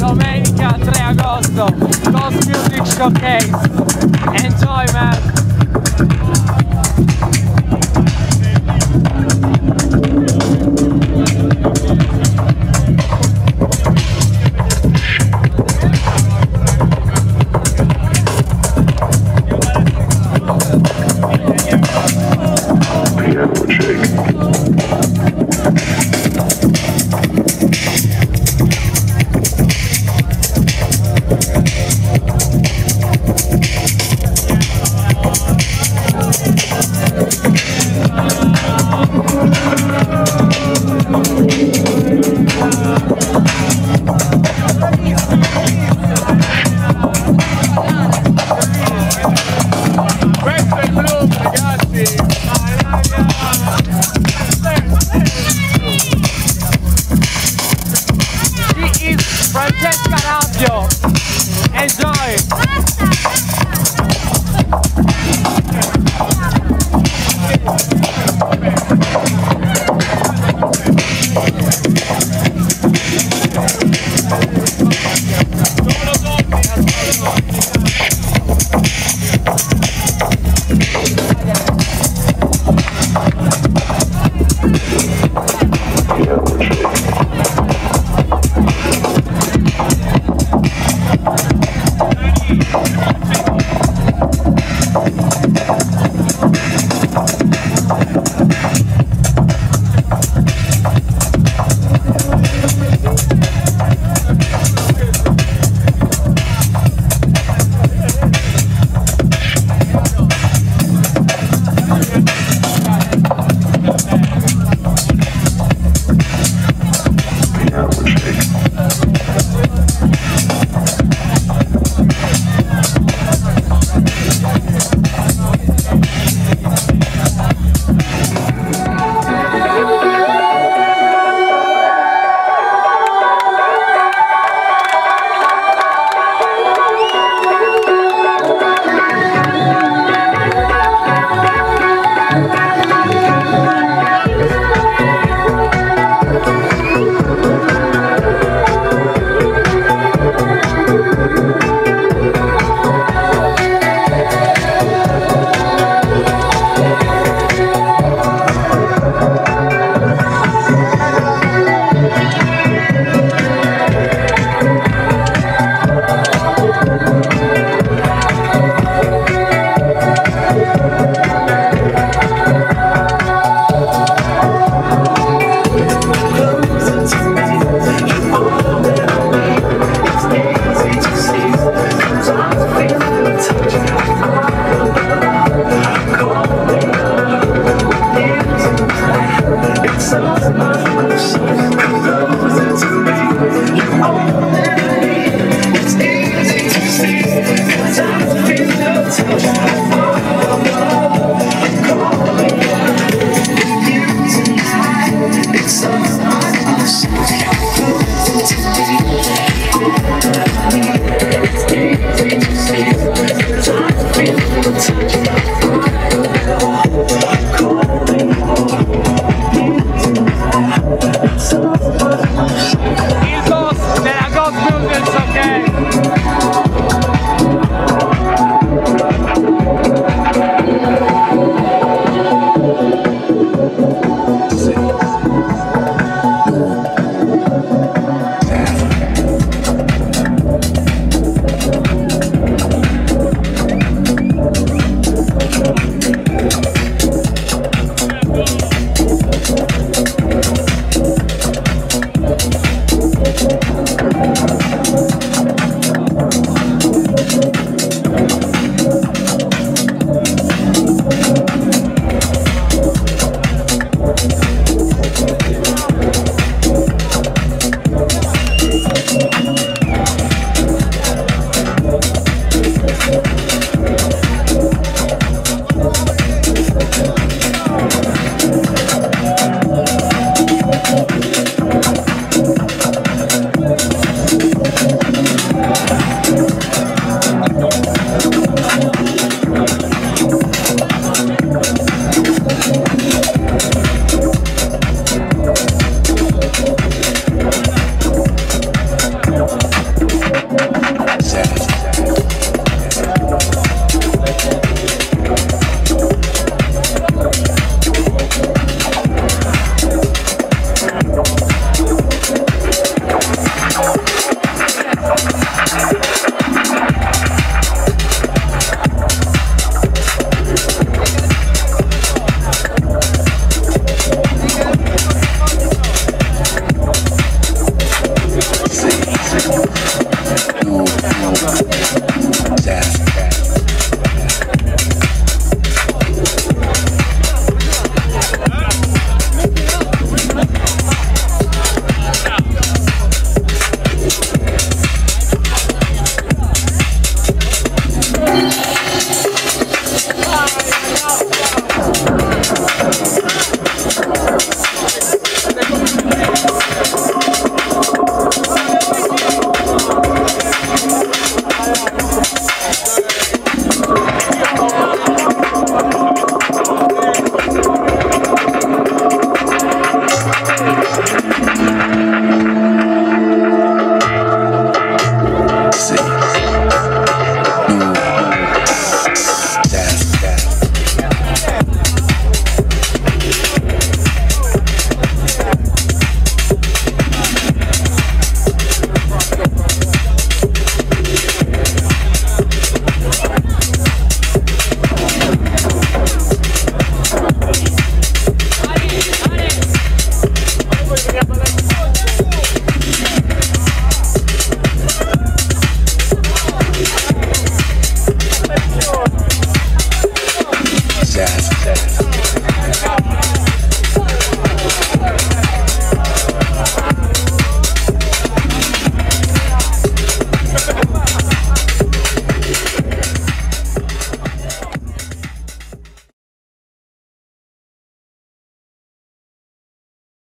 Domenica 3 agosto, Lost Music Showcase. Enjoy man! Is Francesca Rabbio. Enjoy! Thank you.